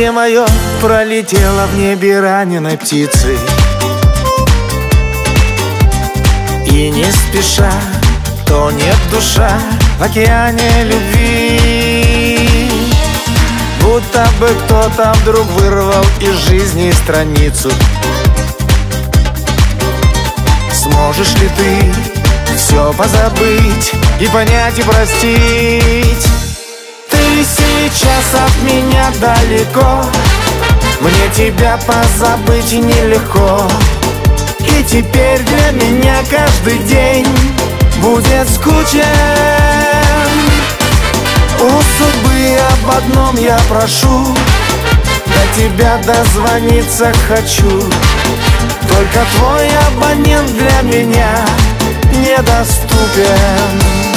Счастье мое пролетело в небе раненой птицей И не спеша тонет душа в океане любви. Будто бы кто-то вдруг вырвал из жизни страницу. Сможешь ли ты все позабыть и понять и простить? Сейчас от меня далеко. Мне тебя позабыть нелегко. И теперь для меня каждый день будет скучен. У судьбы об одном я прошу. До тебя дозвониться хочу. Только твой абонент для меня недоступен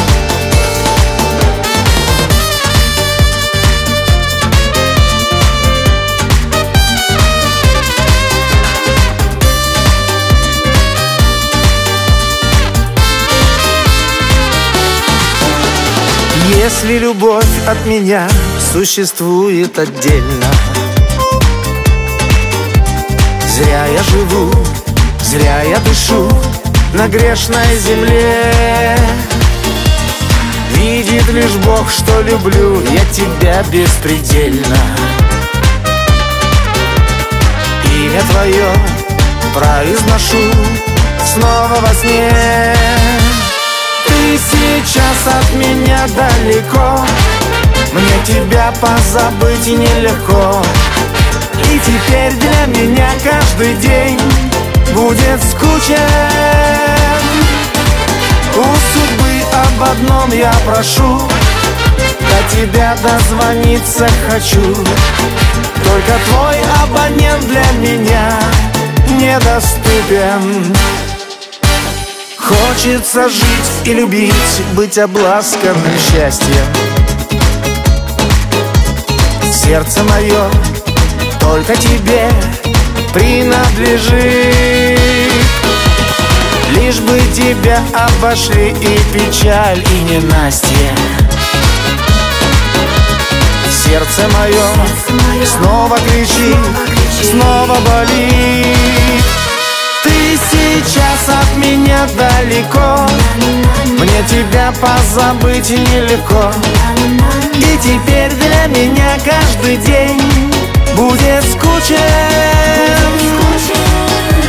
Если любовь от меня существует отдельно Зря я живу, зря я дышу на грешной земле. Видит лишь Бог, что люблю я тебя беспредельно. Имя твое произношу снова во сне ты сейчас от меня далеко. Мне тебя позабыть нелегко. И теперь для меня каждый день будет скучен. У судьбы об одном я прошу До тебя дозвониться хочу. Только твой абонент для меня недоступен Хочется жить и любить, быть обласканным счастьем. Сердце мое только тебе принадлежит. Лишь бы тебя обошли и печаль, и ненастье. Сердце мое снова кричит, снова болит ты сейчас от меня далеко. Мне тебя позабыть нелегко. И теперь для меня каждый день будет скучен.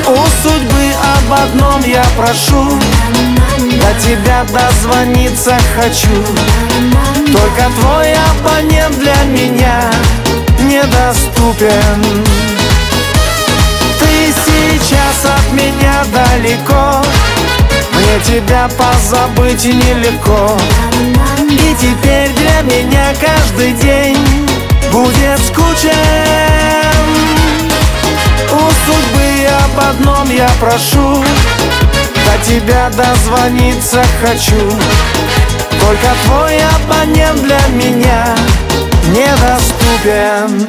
У судьбы об одном я прошу. До тебя дозвониться хочу. Только твой абонент для меня недоступен от меня далеко. Мне тебя позабыть нелегко. И теперь для меня каждый день будет скучен. У судьбы об одном я прошу До тебя дозвониться хочу. Только твой абонент для меня недоступен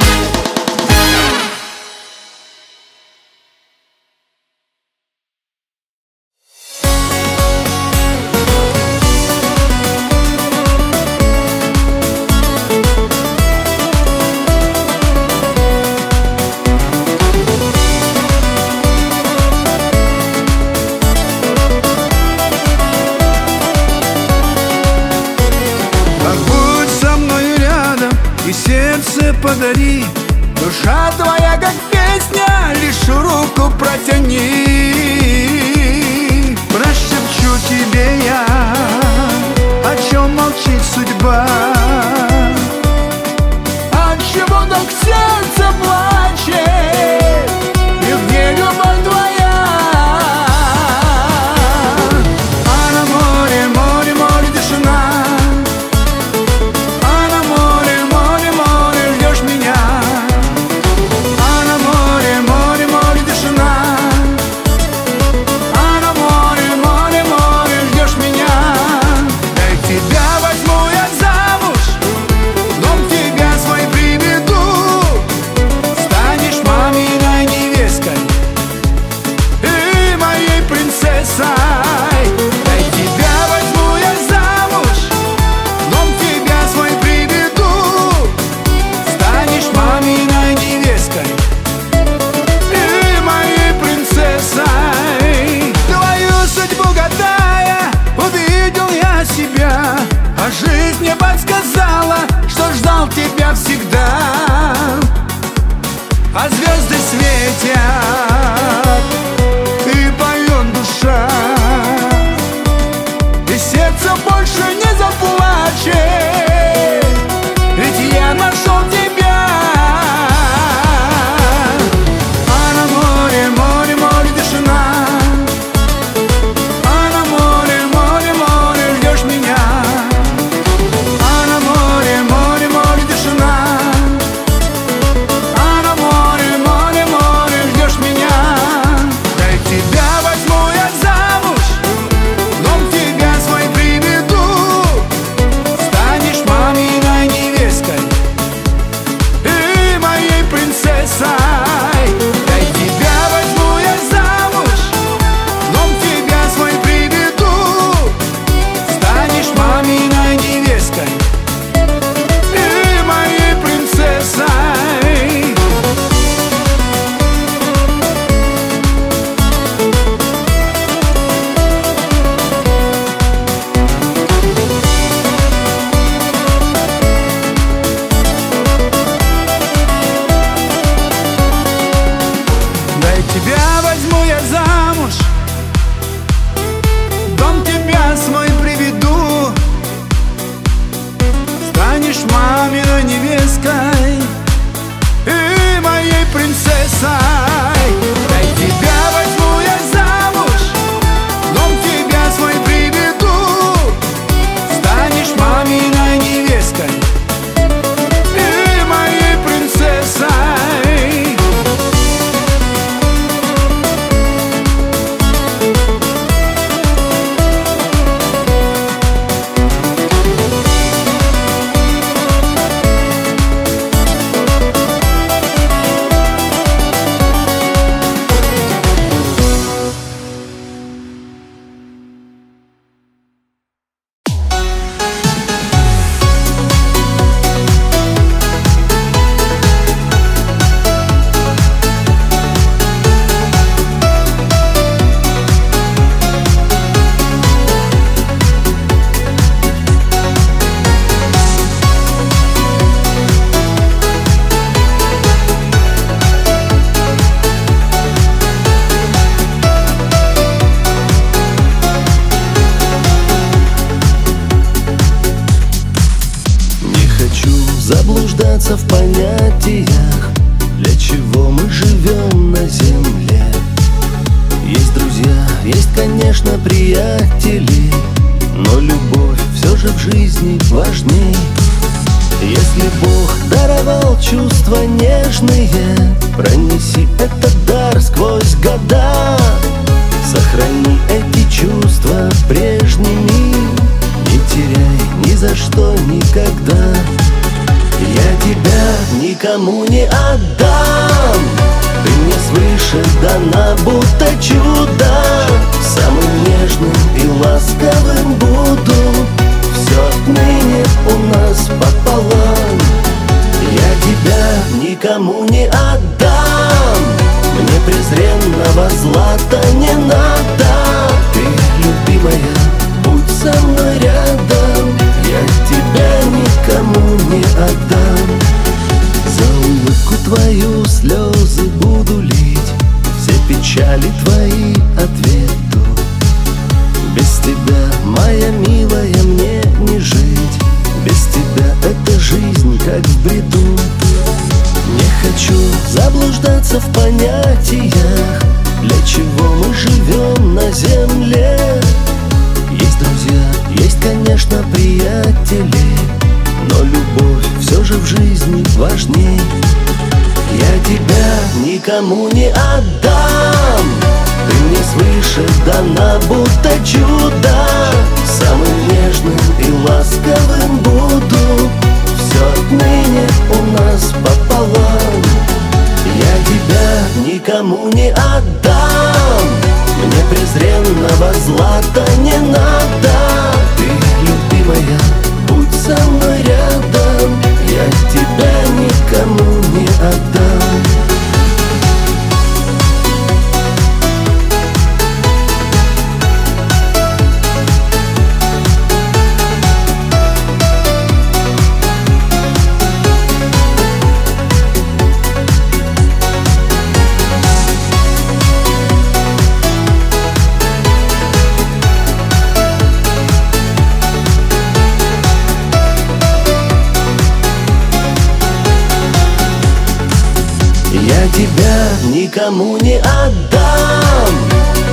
никому не отдам.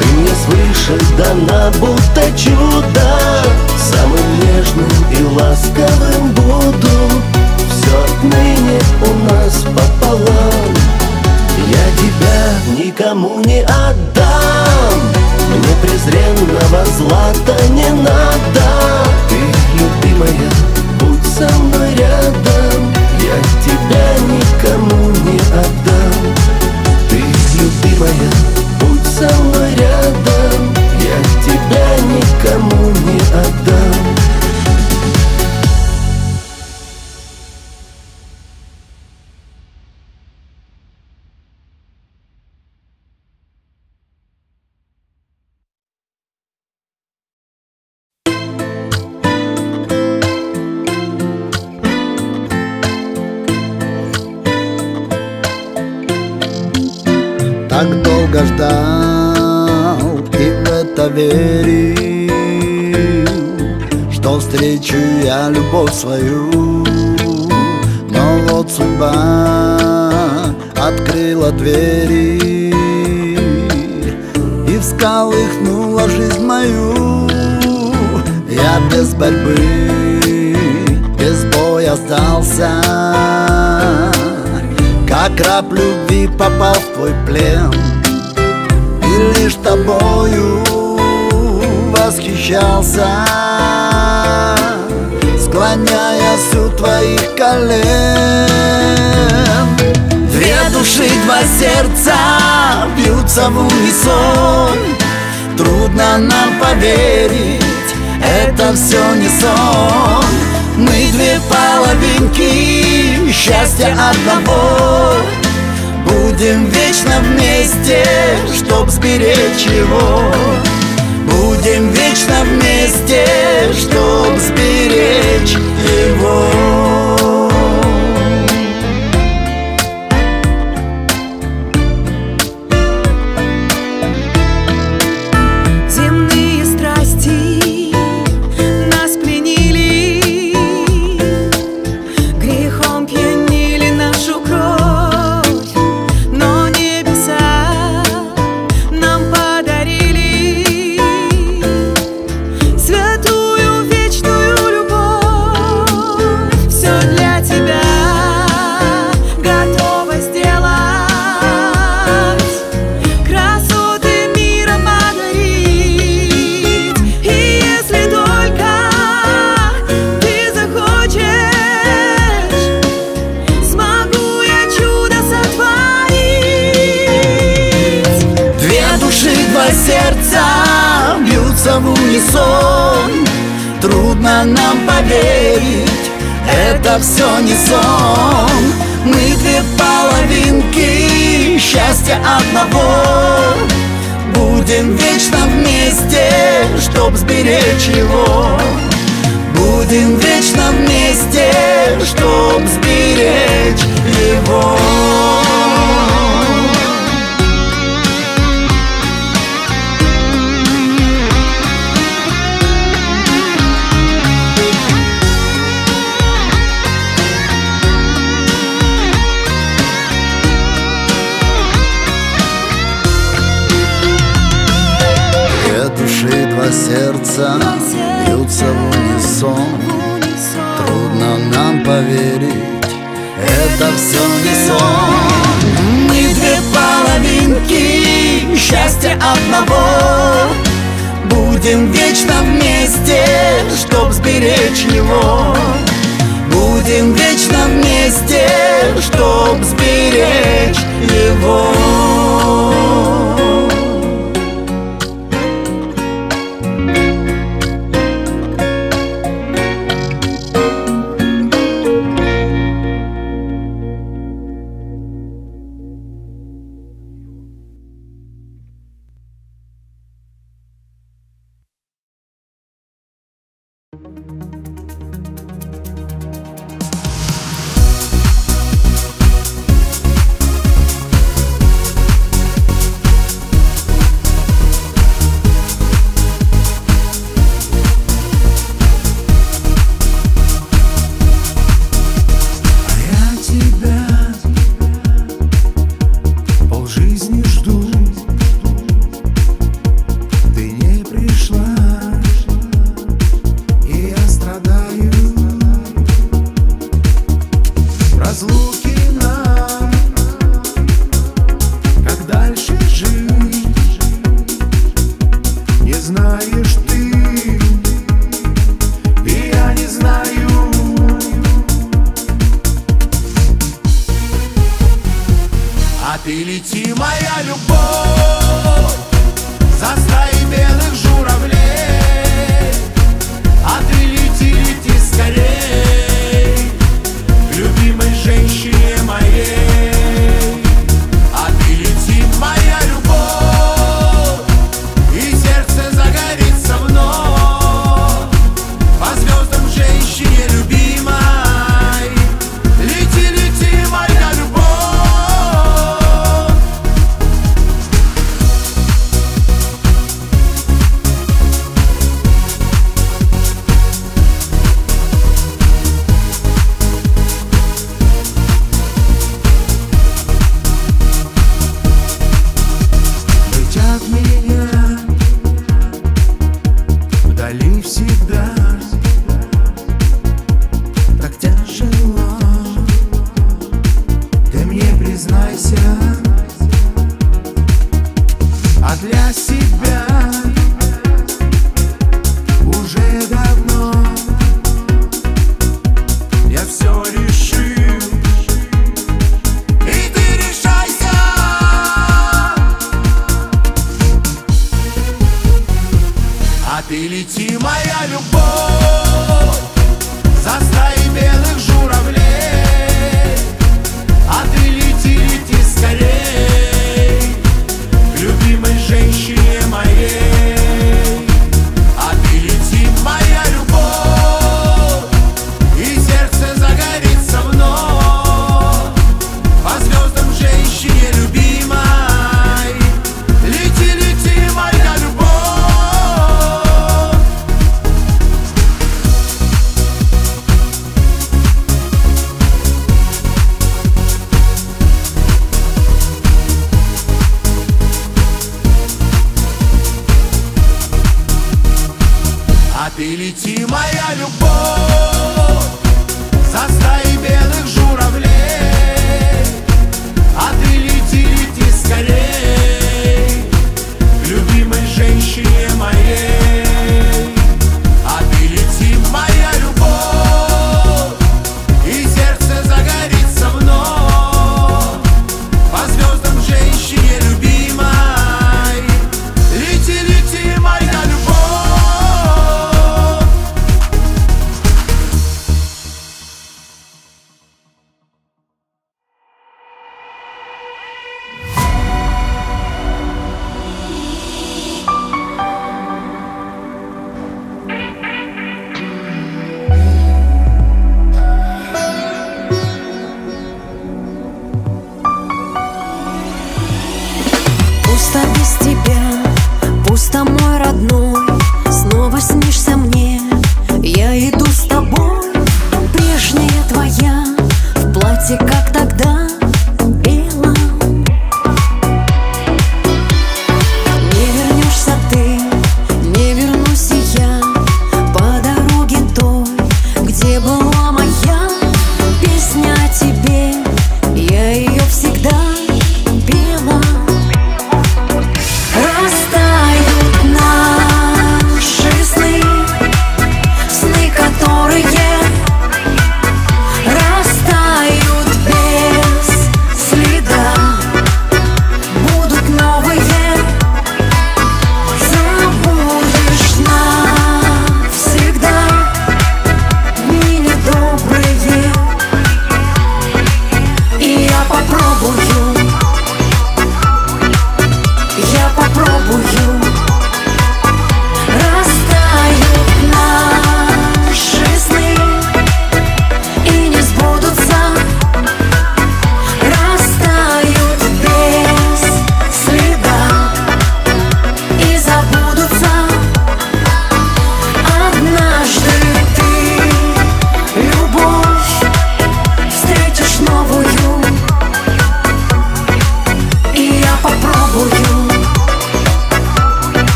Ты мне свыше дана, будто чудо. Самым нежным и ласковым буду. Все отныне у нас пополам. Я тебя никому не отдам. Мне презренного злата не надо. Ты, любимая, будь со мной рядом. Я тебя никому не отдам. все не сон. Мы две половинки счастья одного. Будем вечно вместе, чтоб сберечь его. Будем вечно вместе, чтоб сберечь его. одного. Будем вечно вместе, чтоб сберечь его. Будем вечно сердца бьются в унисон. Трудно нам поверить, это все не сон. Мы две половинки счастья одного. Будем вечно вместе, чтоб сберечь его. Будем вечно вместе, чтоб сберечь его.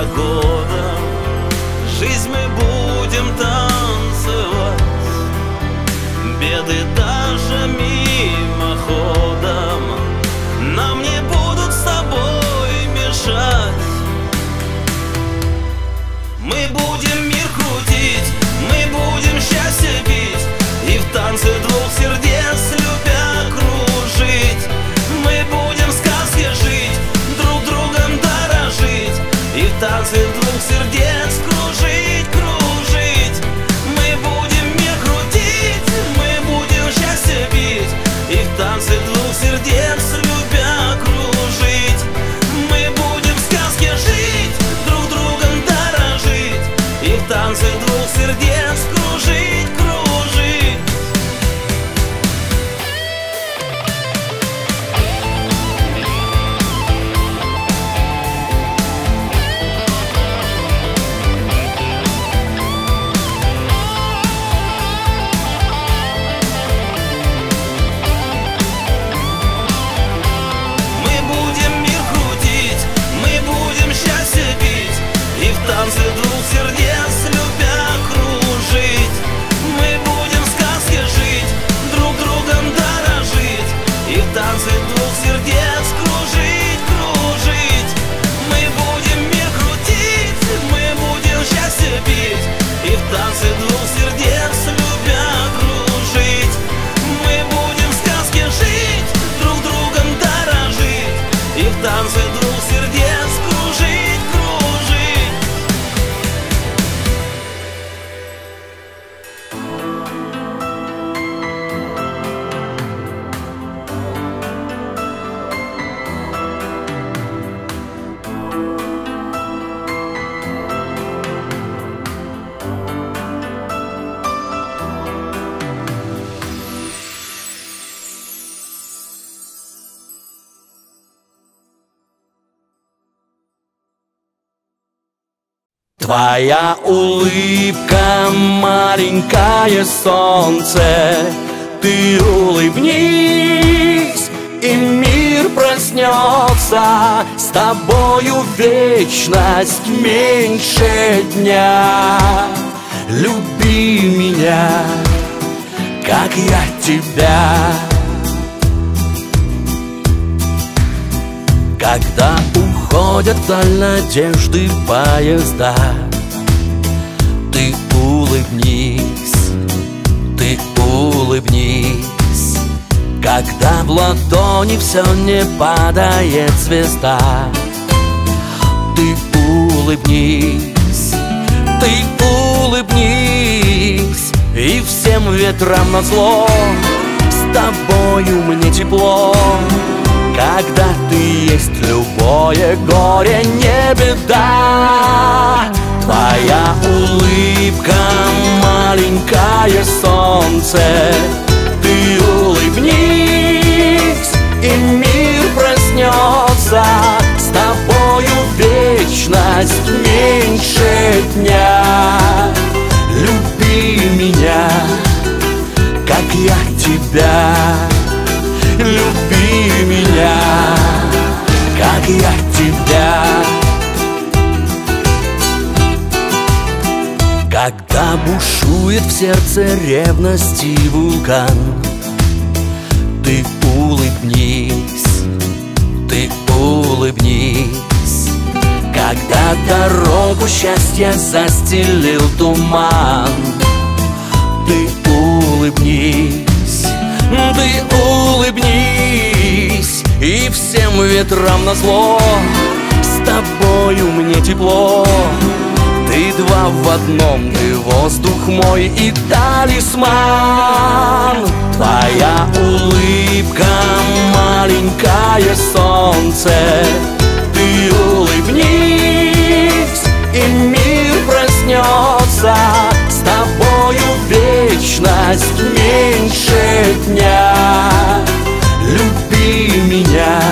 За годом солнце Ты улыбнись, и мир проснется. С тобою вечность меньше дня. Люби меня, как я тебя. Когда уходят вдаль надежды поезда Ты улыбнись, Когда в ладони все не падает звезда Ты улыбнись, ты улыбнись И всем ветрам на зло С тобою мне тепло. Когда ты есть любое горе не беда Твоя улыбка, маленькое солнце Ты улыбнись, и мир проснется. С тобою вечность меньше дня. Люби меня, как я тебя. Люби меня, как я тебя. Когда бушует в сердце ревности вулкан Ты улыбнись, ты улыбнись. Когда дорогу счастья застелил туман Ты улыбнись, ты улыбнись. И всем ветрам на зло С тобою мне тепло Ты два в одном, ты воздух мой и талисман. Твоя улыбка, маленькое солнце. Ты улыбнись, и мир проснется. С тобою вечность меньше дня. Люби меня,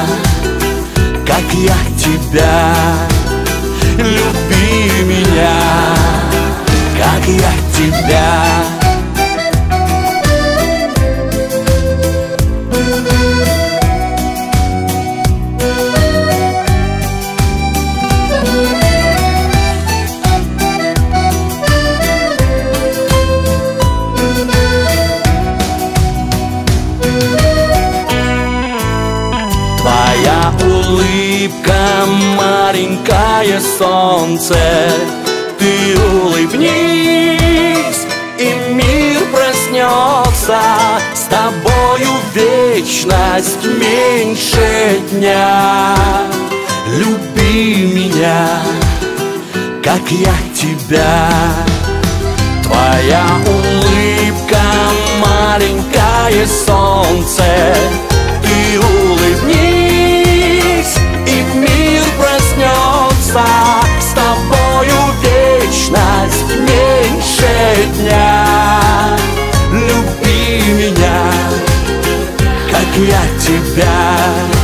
как я тебя Люби меня, как я тебя. Улыбка, маленькое солнце улыбнись, и мир проснется. С тобою вечность меньше дня. Люби меня, как я тебя. Твоя улыбка, маленькое солнце Ты улыбнись я тебя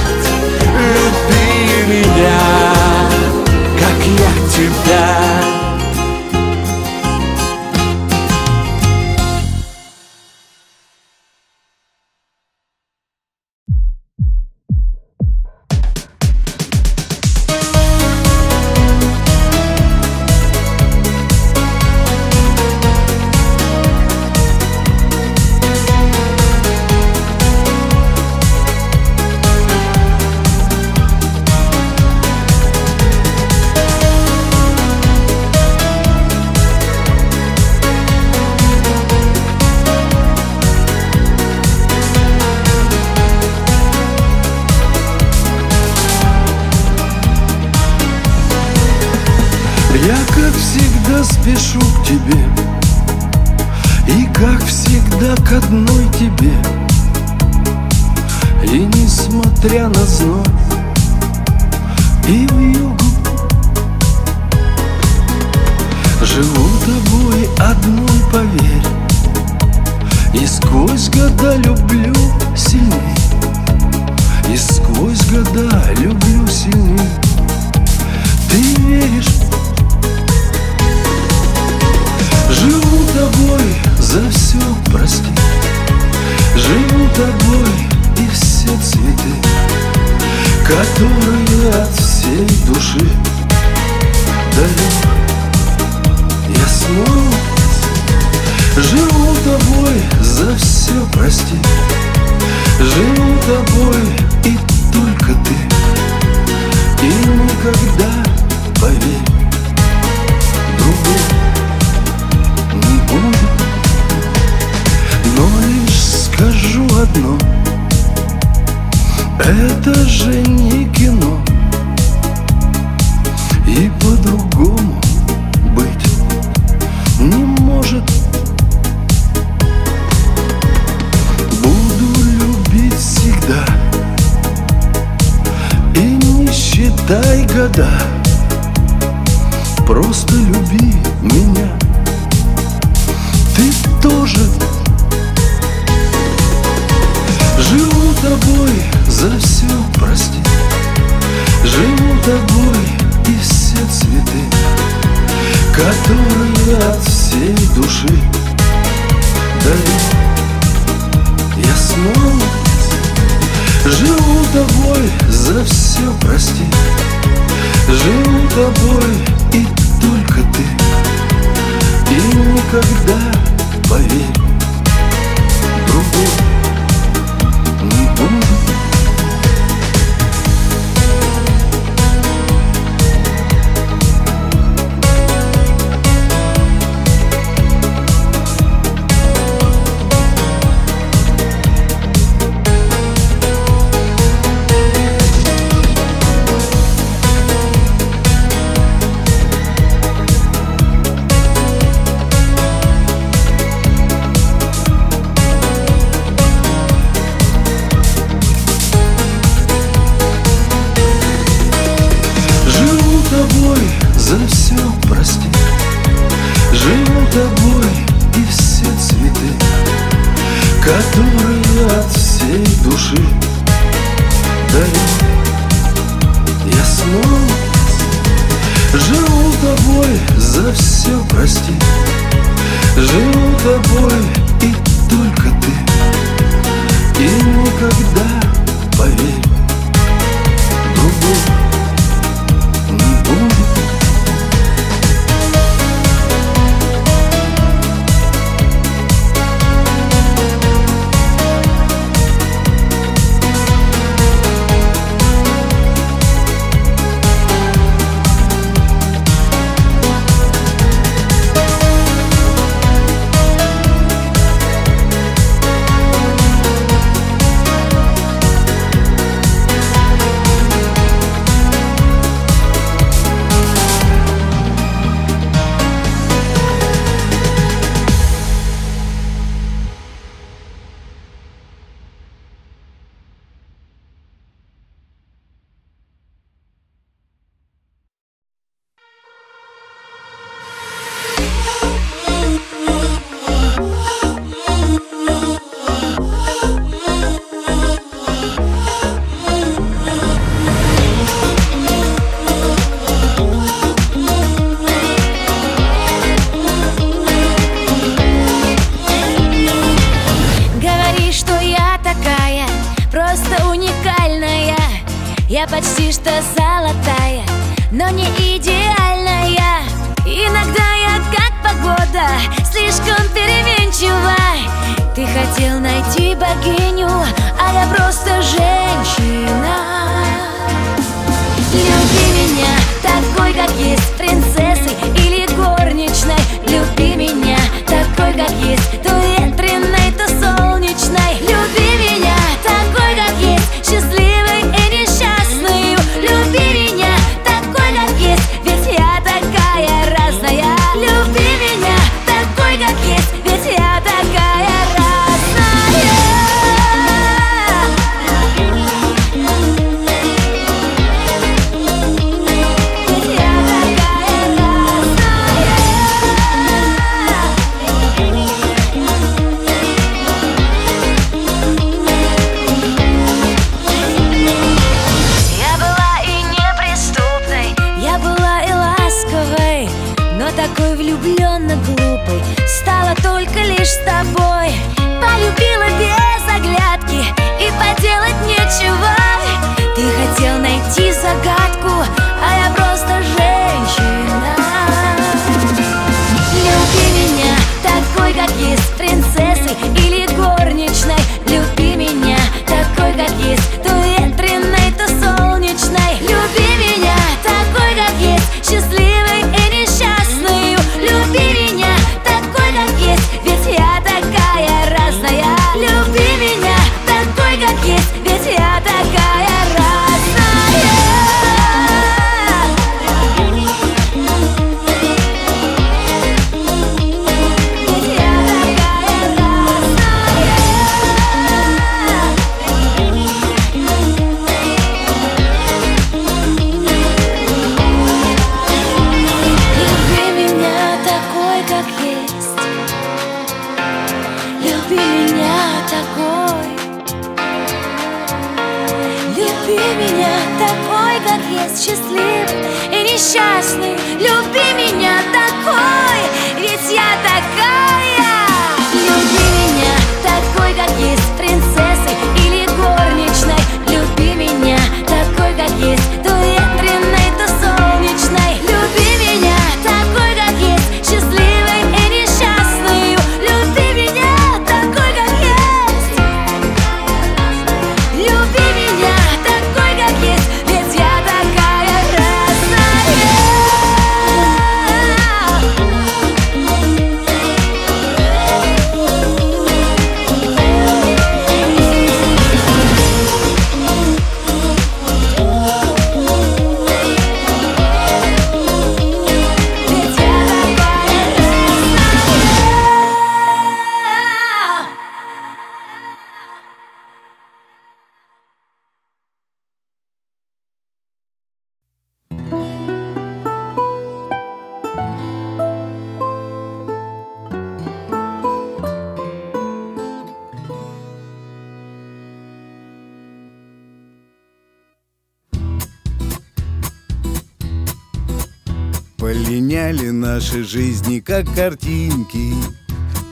как картинки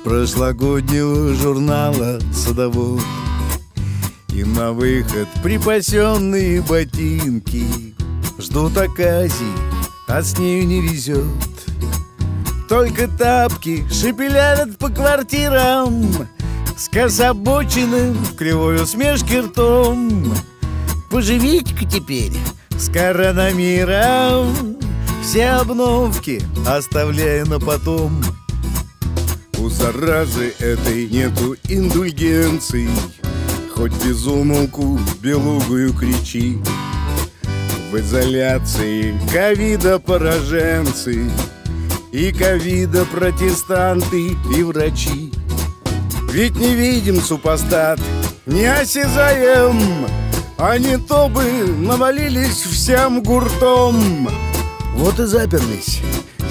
Прошлогоднего журнала садового. И на выход припасенные ботинки Ждут оказий, а с нею не везет. Только тапки шепелят по квартирам Скособоченным в кривой усмешке ртом. Поживите-ка теперь с коронамиром Все обновки оставляя на потом. У заразы этой нету индульгенций. Хоть без умолку белугую кричи. В изоляции ковида пораженцы. И ковида протестанты и врачи. Ведь не видим супостат, не осязаем. А не то бы навалились всем гуртом Вот и заперлись,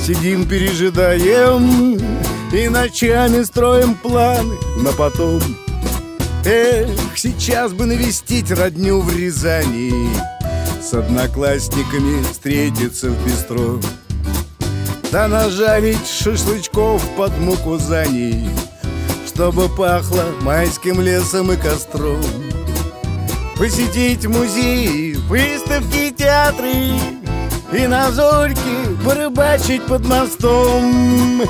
сидим пережидаем И ночами строим планы на потом. Эх, сейчас бы навестить родню в Рязани С одноклассниками встретиться в бистро. Да нажарить шашлычков под муку зани Чтобы пахло майским лесом и костром. Посетить музеи, выставки, театры И на зорьке порыбачить под мостом.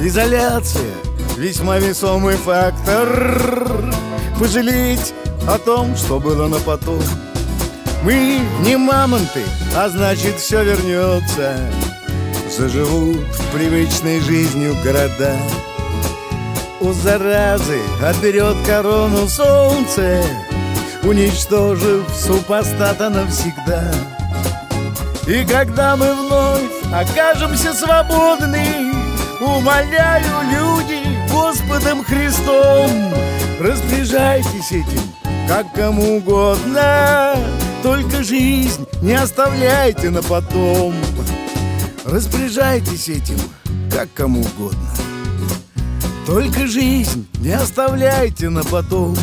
Изоляция – весьма весомый фактор. Пожалеть о том, что было на потом. Мы не мамонты, а значит все вернется Заживут привычной жизнью города. У заразы отберет корону солнце Уничтожив супостата навсегда И когда мы вновь окажемся свободны Умоляю, люди, Господом Христом Распоряжайтесь этим, как кому угодно. Только жизнь не оставляйте на потом. Распоряжайтесь этим, как кому угодно. Только жизнь не оставляйте на потом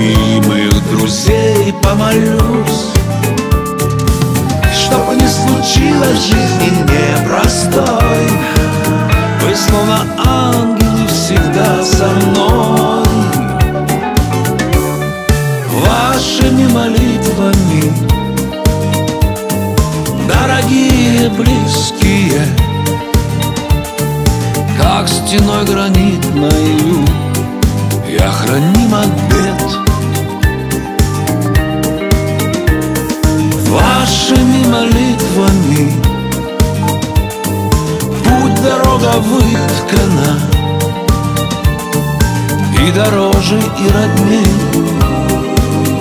любимых друзей помолюсь что бы ни случилось в жизни непростой. Вы словно ангелы всегда со мной. Вашими молитвами Дорогие близкие Как стеной гранитною Я храним от бед Вашими молитвами. Путь дорога выткана И дороже, и родней.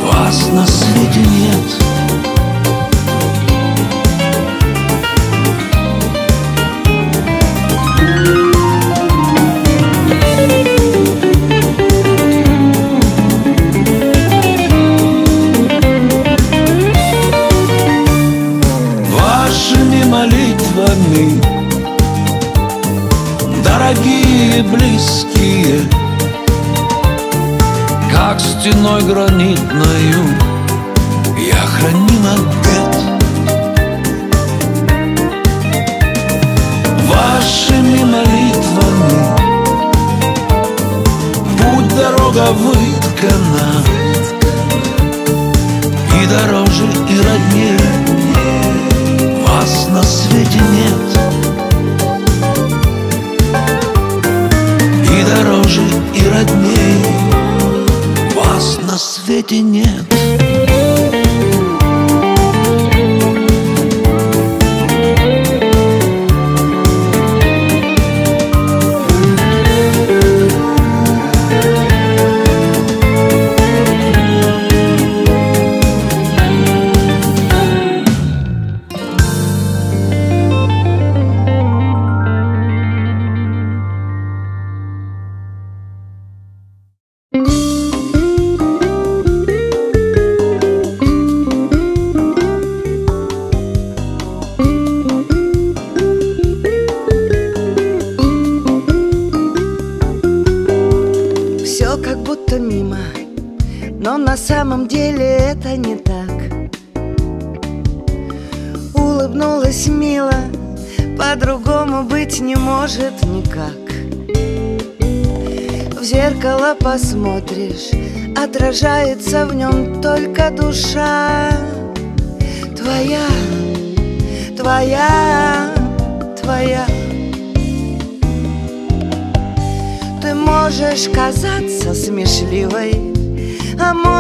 Вас на свете нет стеной гранитною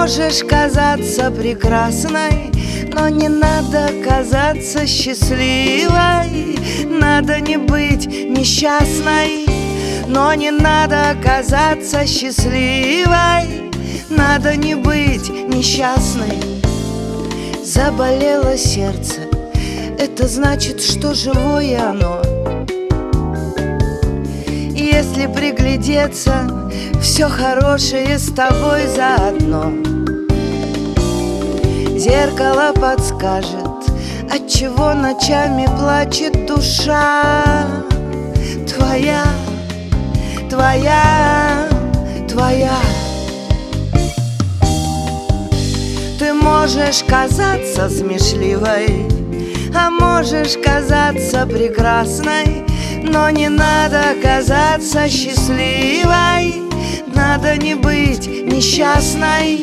можешь казаться прекрасной, но не надо казаться счастливой, надо не быть несчастной, но не надо казаться счастливой, надо не быть несчастной. Заболело сердце, это значит, что живое оно. Если приглядеться, все хорошее с тобой заодно. Зеркало подскажет, от чего ночами плачет душа. Твоя, твоя, твоя. Ты можешь казаться смешливой, а можешь казаться прекрасной, но не надо казаться счастливой, надо не быть несчастной,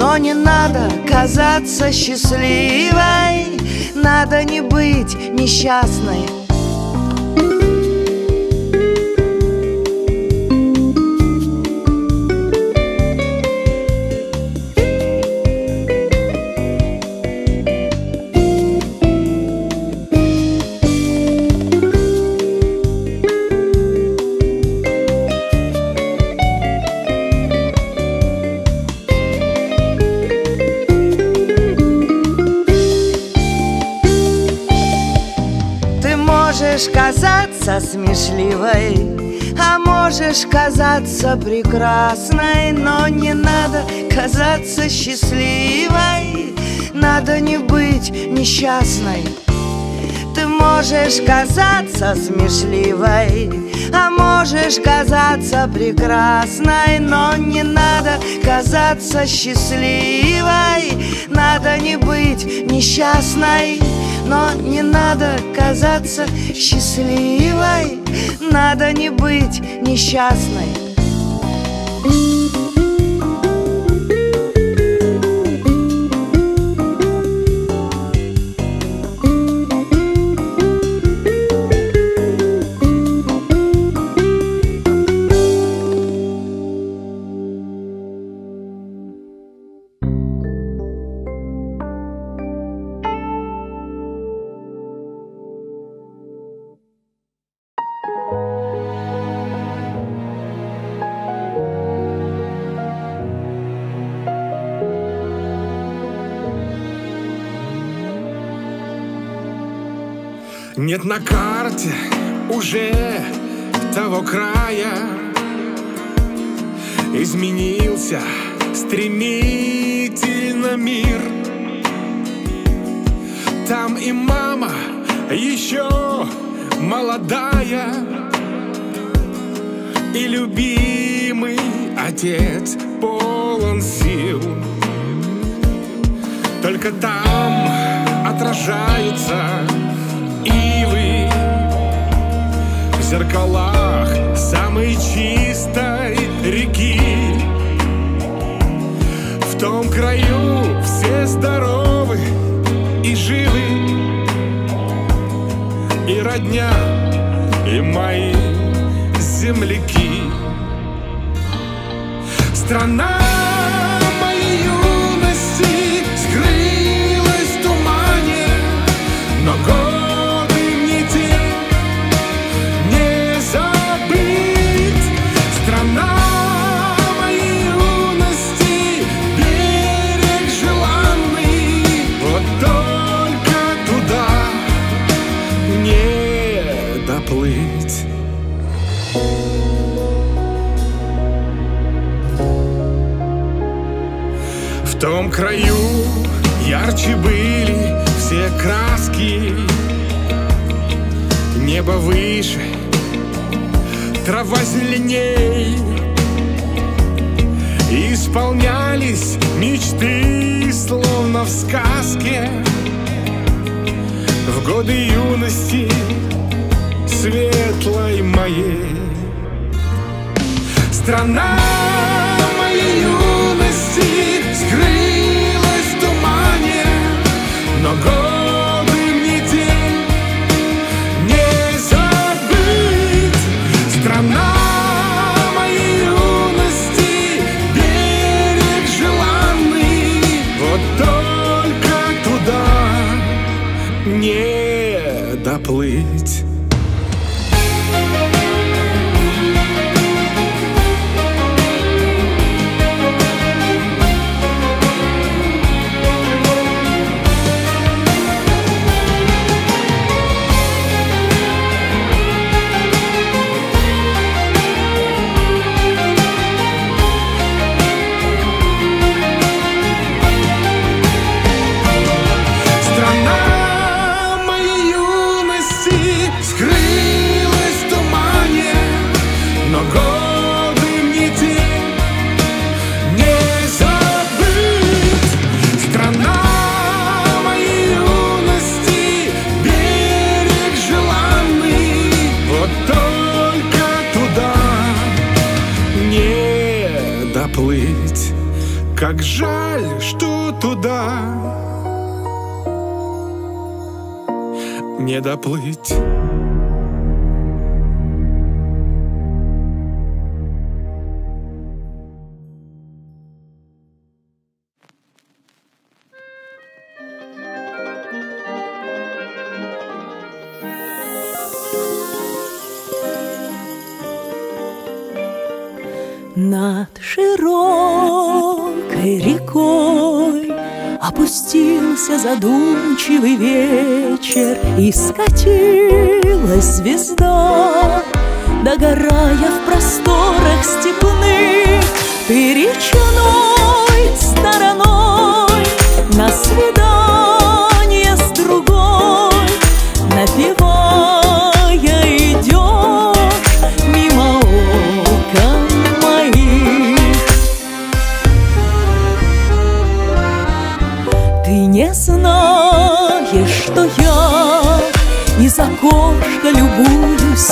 но не надо казаться счастливой, надо не быть несчастной. Можешь казаться смешливой, а можешь казаться прекрасной, но не надо казаться счастливой, надо не быть несчастной. Ты можешь казаться смешливой, а можешь казаться прекрасной, но не надо казаться счастливой, надо не быть несчастной. Но не надо казаться счастливой, надо не быть несчастной. Нет на карте уже того края. Изменился стремительно мир. Там и мама еще молодая И любимый отец полон сил. Только там отражаются ивы. В зеркалах самой чистой реки. В том краю все здоровы и живы. И родня, и мои земляки. Страна том краю ярче были все краски. Небо выше, трава зеленей. Исполнялись мечты, словно в сказке. В годы юности светлой моей. Страна но годы не доплыть. Над широкой рекой Опустился задумчивый вечер И скатилась звезда Догорая в просторах степных Ты речной стороной На свидание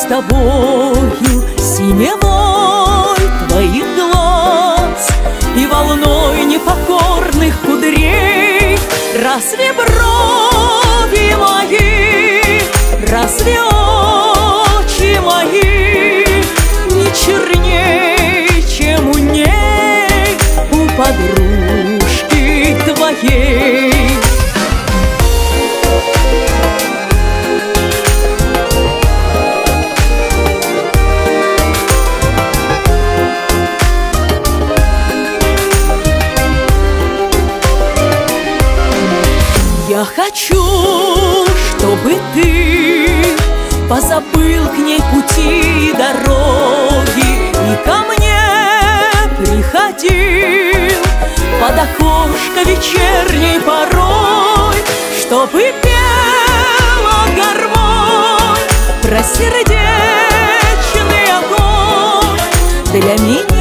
тобою Синевой твоих глаз и волной непокорных кудрей. Разве брови мои, разве очи мои Не черней, чем у ней, у подружки твоей Позабыл к ней пути и дороги И ко мне приходил. Под окошко вечерней порой Чтоб и пела гармонь Про сердечный огонь. Для меня,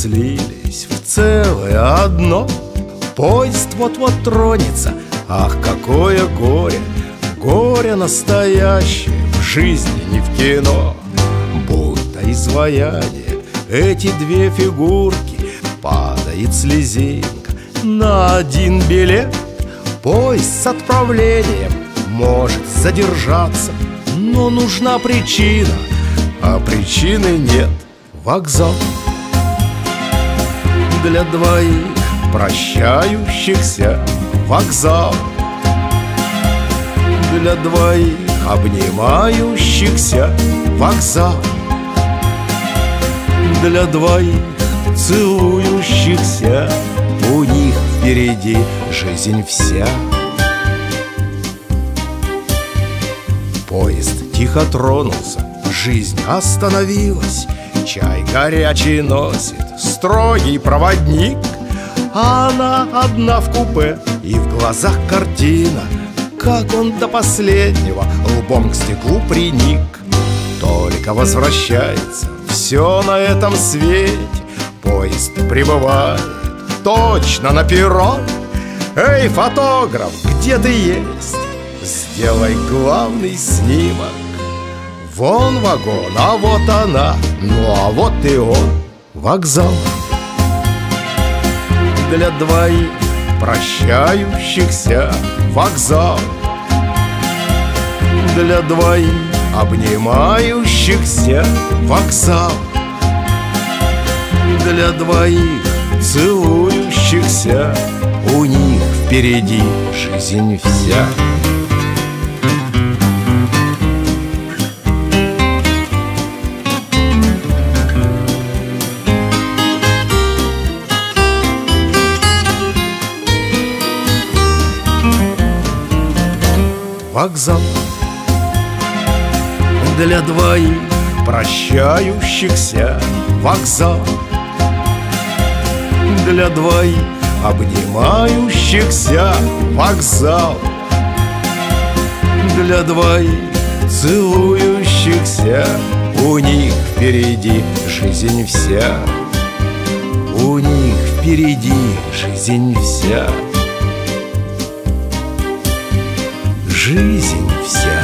слились в целое одно. Поезд вот-вот тронется, ах, какое горе Горе настоящее, в жизни не в кино. Будто изваяние, эти две фигурки Падает слезинка на один билет. Поезд с отправлением может задержаться Но нужна причина, а причины нет. Вокзал для двоих прощающихся Вокзал. Для двоих обнимающихся Вокзал. Для двоих целующихся У них впереди жизнь вся. Поезд тихо тронулся, жизнь остановилась Чай горячий носит строгий проводник. А она одна в купе и в глазах картина Как он до последнего лбом к стеклу приник. Только возвращается все на этом свете Поезд прибывает точно на перрон Эй, фотограф, где ты есть? Сделай главный снимок Вон вагон, а вот она, ну а вот и он. Вокзал. Для двоих прощающихся Вокзал. Для двоих обнимающихся Вокзал. Для двоих целующихся У них впереди жизнь вся Вокзал. Для двоих прощающихся Вокзал. Для двоих обнимающихся Вокзал. Для двоих целующихся У них впереди жизнь вся. У них впереди жизнь вся Жизнь вся